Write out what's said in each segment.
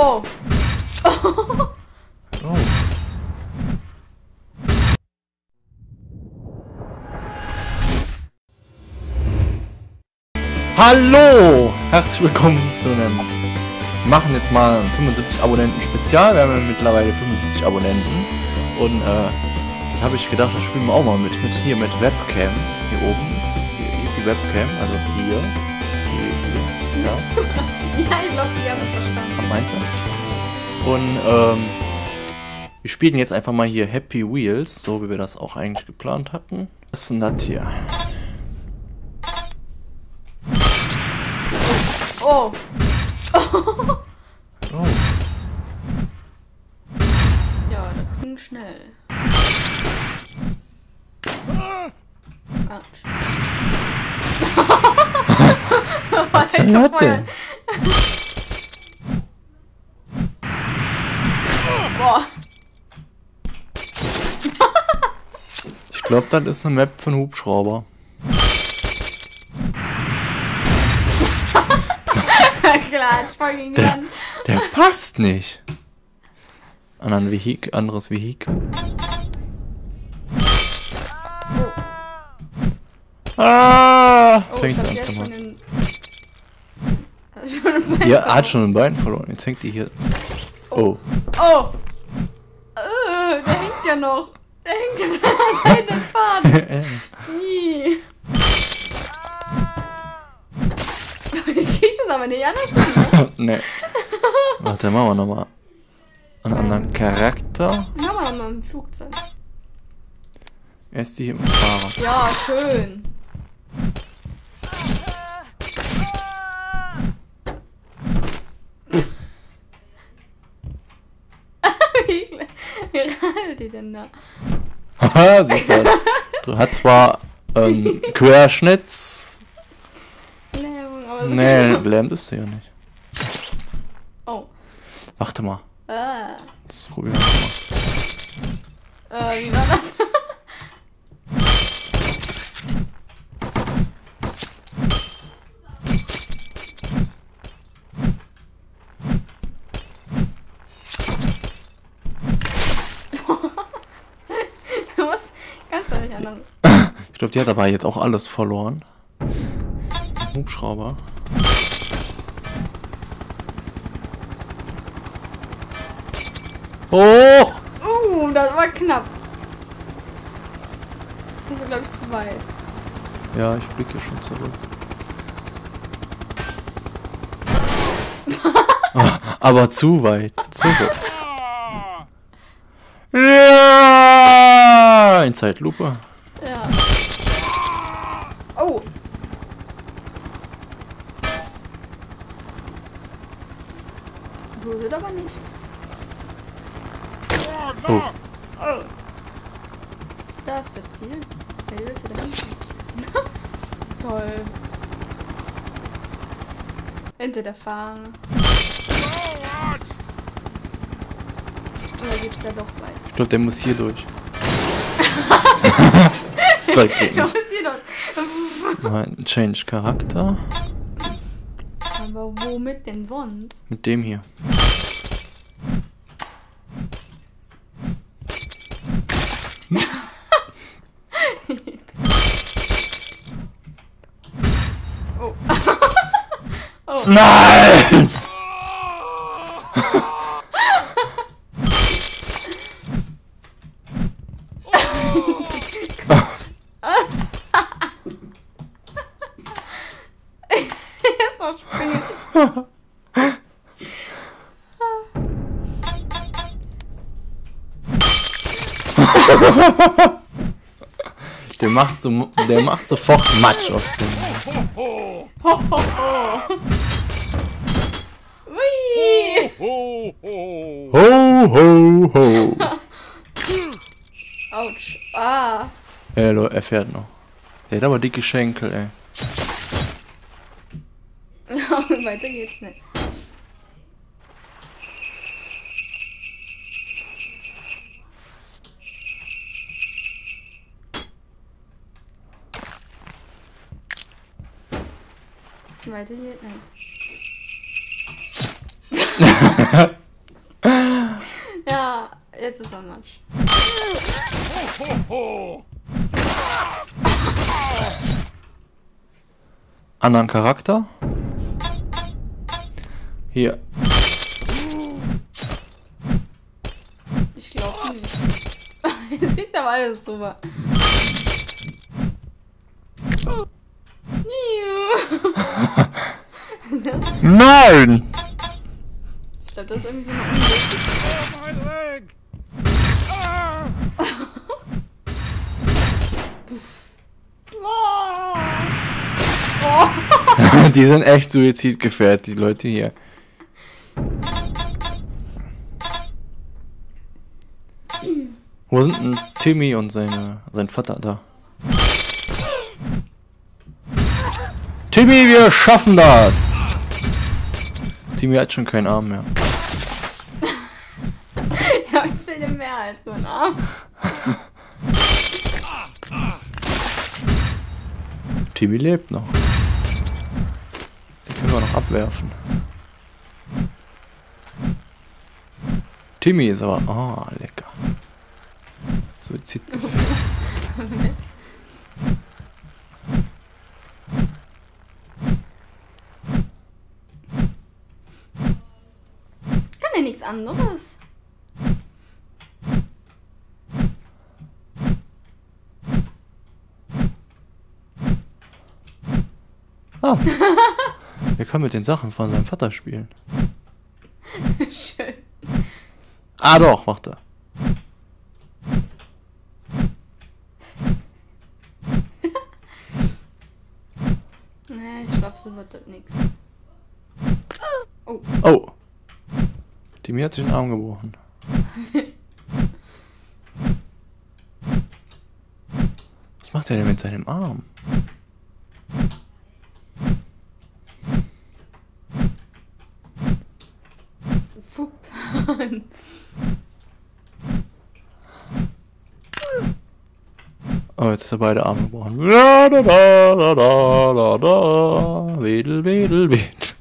Oh. Oh. Hallo! Herzlich willkommen zu einem. Wir machen jetzt mal ein 75 Abonnenten Spezial. Wir haben ja mittlerweile 75 Abonnenten. Und äh, das habe ich gedacht, das spielen wir auch mal mit. Mit hier mit Webcam. Hier oben ist, hier ist die Webcam. Also hier. Hier, hier. Ja. Ja, ich glaube, die haben es verstanden. Meinst du? Und ähm, wir spielen jetzt einfach mal hier Happy Wheels, so wie wir das auch eigentlich geplant hatten. Was ist denn das hier? Oh. Oh. Ja, das ging schnell. Autsch. Was ist denn das denn? Glaube, das ist eine Map für einen Hubschrauber. Klar, ich voll gegen die Wand. Der passt nicht. An ein Vehik anderes Vehikel. Ah! Oh, Fängt an zu machen. Ja, er hat schon ein Bein verloren. Jetzt hängt die hier. Oh. Oh. Äh, der hängt ja noch. Ja an im Faden. Ih. Ich krieg's das aber nicht anders. nee. Warte, machen wir nochmal. Einen anderen Charakter. Machen wir mal im Flugzeug. Erst die hier mit dem Fahrrad. Ja, schön. Wie kle- radelt die denn da? Haha, siehst du. Du hat zwar ähm, Querschnitts. Lähmung, aber so Nee, lähmt ist sie ja nicht. Oh. Warte mal. Äh, Das probieren wir mal. äh, wie war das? du musst ganz ehrlich anderen. Ich glaube, die hat aber jetzt auch alles verloren. Hubschrauber. Hoch! Uh, das war knapp. Das ist, glaube ich, zu weit. Ja, ich blicke schon zurück. Aber zu weit. Zurück. Ja! In Zeitlupe. Oh. Berührt aber nicht. Oh. Da ist das Ziel. Wer willst du denn hin? Toll. Hinter der Fahne. Oder geht's da doch weiter? Ich glaube, der muss hier durch. das Change Charakter. Aber womit denn sonst? Mit dem hier. Oh. oh. Nein! Der macht, so, der macht sofort Matsch aus dem. Ho, ho, ho. Autsch. Ah. Ja, Leute, er fährt noch. Der hat aber dicke Schenkel, ey. Weiter geht's nicht. Weiter geht nicht. ja, jetzt ist er matsch. Anderen Charakter. Hier. Ich glaube nicht. Jetzt liegt aber alles drüber. Nein! Ich glaube, das ist irgendwie so eine. Oh. die sind echt suizidgefährdet, die Leute hier. Wo sind denn Timmy und seine, sein Vater da? Timmy, wir schaffen das! Timmy hat schon keinen Arm mehr. ja, ich will dir mehr als nur einen Arm. Timmy lebt noch. Den können wir noch abwerfen. Timmy ist aber... Oh, lecker. Suizidgefühl. nichts anderes. Ah. er kann mit den Sachen von seinem Vater spielen. Schön. Ah doch, macht er. Nee, ich glaube, so wird das nichts. Oh. Oh. Timmy hat sich den Arm gebrochen. Was macht er denn mit seinem Arm? Fupp. Oh, jetzt ist er beide Arme gebrochen. La, da, da, da, da, da, da. Wedel, wedel, wedel.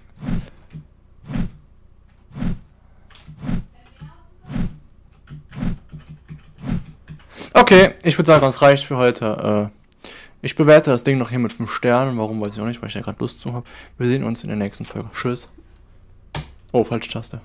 Okay, ich würde sagen, es reicht für heute. Äh, ich bewerte das Ding noch hier mit 5 Sternen. Warum weiß ich auch nicht, weil ich da gerade Lust zu habe. Wir sehen uns in der nächsten Folge. Tschüss. Oh, falsche Taste.